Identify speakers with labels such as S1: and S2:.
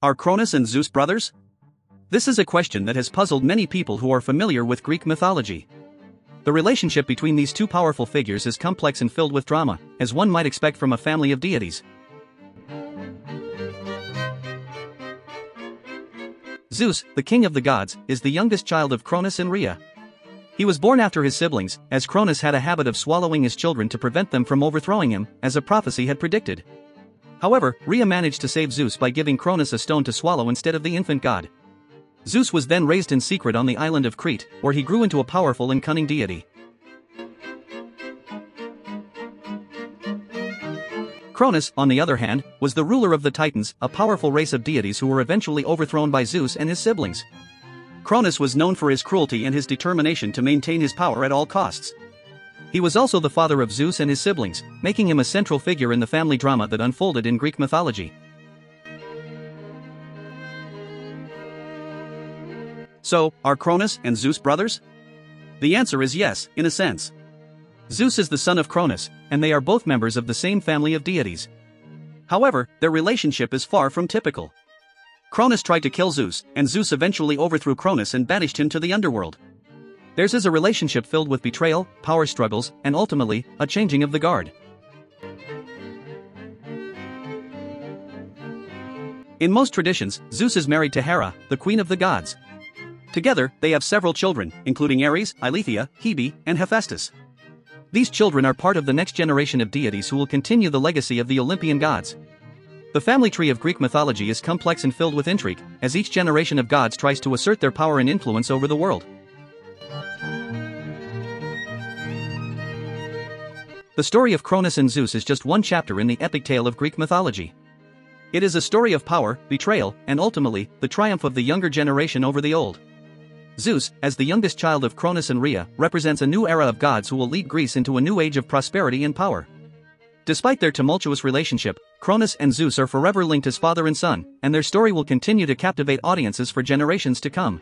S1: Are Cronus and Zeus brothers? This is a question that has puzzled many people who are familiar with Greek mythology. The relationship between these two powerful figures is complex and filled with drama, as one might expect from a family of deities. Zeus, the king of the gods, is the youngest child of Cronus and Rhea. He was born after his siblings, as Cronus had a habit of swallowing his children to prevent them from overthrowing him, as a prophecy had predicted. However, Rhea managed to save Zeus by giving Cronus a stone to swallow instead of the infant god. Zeus was then raised in secret on the island of Crete, where he grew into a powerful and cunning deity. Cronus, on the other hand, was the ruler of the Titans, a powerful race of deities who were eventually overthrown by Zeus and his siblings. Cronus was known for his cruelty and his determination to maintain his power at all costs. He was also the father of Zeus and his siblings, making him a central figure in the family drama that unfolded in Greek mythology. So, are Cronus and Zeus brothers? The answer is yes, in a sense. Zeus is the son of Cronus, and they are both members of the same family of deities. However, their relationship is far from typical. Cronus tried to kill Zeus, and Zeus eventually overthrew Cronus and banished him to the underworld. Theirs is a relationship filled with betrayal, power struggles, and ultimately, a changing of the guard. In most traditions, Zeus is married to Hera, the queen of the gods. Together, they have several children, including Ares, Eileithyia, Hebe, and Hephaestus. These children are part of the next generation of deities who will continue the legacy of the Olympian gods. The family tree of Greek mythology is complex and filled with intrigue, as each generation of gods tries to assert their power and influence over the world. The story of Cronus and Zeus is just one chapter in the epic tale of Greek mythology. It is a story of power, betrayal, and ultimately, the triumph of the younger generation over the old. Zeus, as the youngest child of Cronus and Rhea, represents a new era of gods who will lead Greece into a new age of prosperity and power. Despite their tumultuous relationship, Cronus and Zeus are forever linked as father and son, and their story will continue to captivate audiences for generations to come.